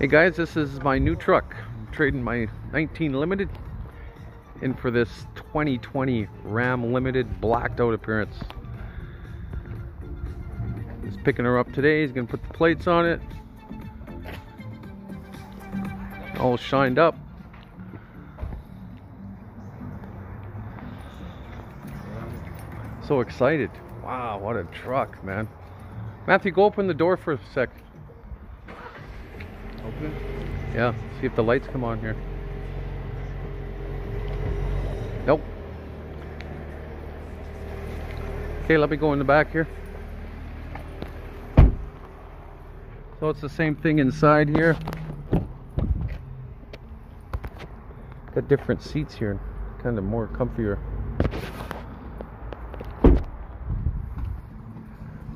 Hey guys, this is my new truck. I'm trading my 19 Limited in for this 2020 Ram Limited blacked out appearance. Just picking her up today. He's gonna put the plates on it. All shined up. So excited. Wow, what a truck, man. Matthew, go open the door for a sec. Yeah, see if the lights come on here. Nope. Okay, let me go in the back here. So it's the same thing inside here. Got different seats here, kind of more comfier.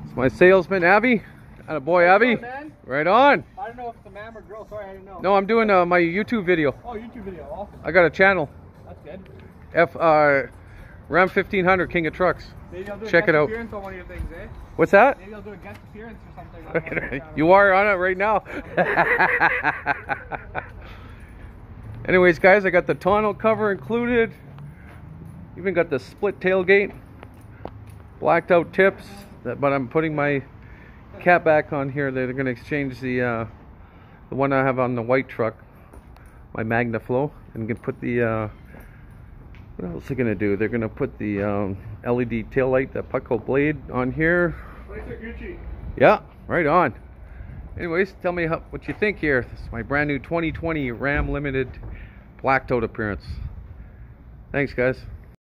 It's my salesman, Abby. And a boy, Abby. Right on. I don't know if it's a man or girl. Sorry, I didn't know. No, I'm doing uh, my YouTube video. Oh, YouTube video. Awesome. I got a channel. That's good. F uh, Ram 1500 King of Trucks. Maybe I'll do a Check guest it out. appearance on one of your things, eh? What's that? Maybe I'll do a guest appearance or something. on one of your channels. you are on it right now. Anyways, guys, I got the tonneau cover included. Even got the split tailgate, blacked out tips. That, but I'm putting my cap back on here. They're going to exchange the uh, the one I have on the white truck, my Magna Flow, and can put the. Uh, what else are to do? They're going to put the um, LED tail light, the Putco blade, on here. Plates are Gucci. Yeah, right on. Anyways, tell me how, what you think here. This is my brand new 2020 Ram Limited blacked out appearance. Thanks, guys.